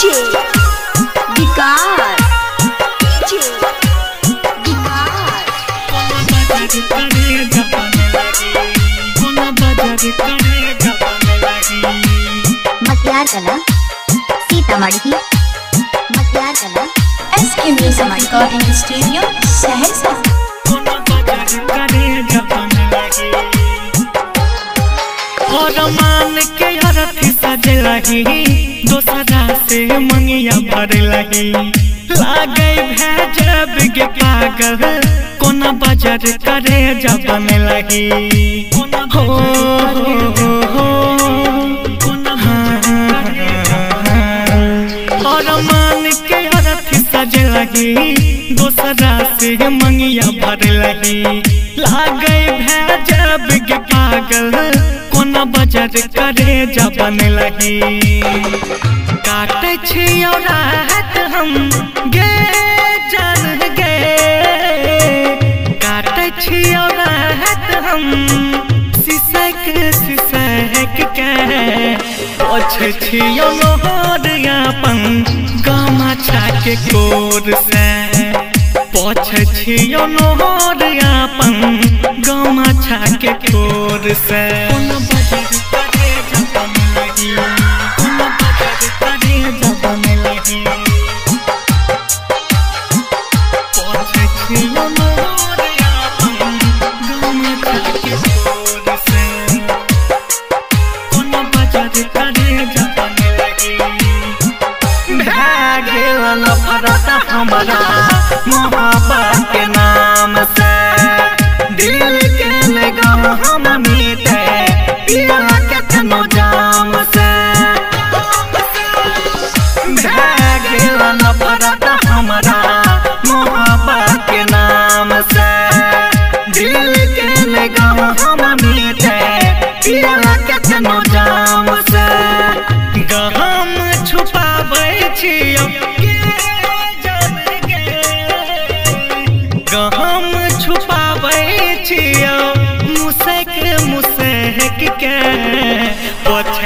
DJ विकास DJ मक्यार कला सीतामढ़ी की कला एस के म्यूज़िक रिकॉर्डिंग स्टूडियो सहरसा और मान के अरथ सजलही से मंगिया भर लगी। लागे भेजब के पागल, कोना बाज़ार करे जपन लगी। हो दोसरा से मंगिया भर लगी। लागे भेजब के पागल, कोना बाज़ार करे जपन लगी। रात हम गे जान गे। काटे छी और हम, सिसक सिसक के। पोछ छियो कोर से। पोछ छियो छाके कोर से। नफरत हमारा मोहब्बत के नाम से दिल के लगाम हम पिया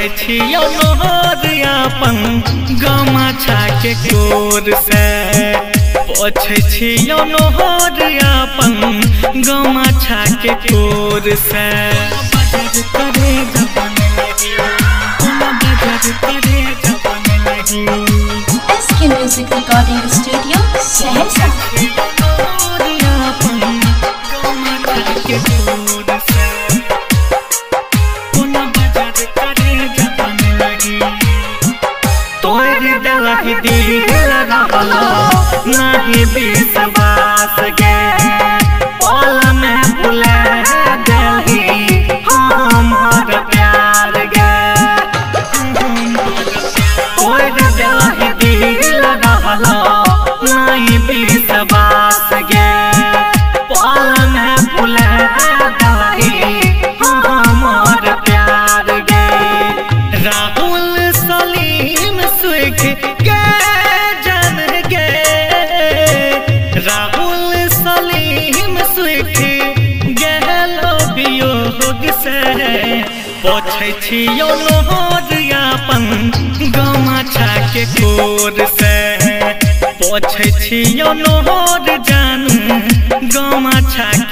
छियौ लोहरियापन गमा छाके कोर से। पोछै छियौ लोहरियापन गमा छाके कोर से। बजर करे जपन लगी बजर करे जपन लगी एस के म्यूज़िक रिकॉर्डिंग स्टूडियो सहरसा नहीं विश्वास के। सलीम सुखी गेलो वियोग से छाके कोर से पोछै छियो जानू, गमा छाके कोर से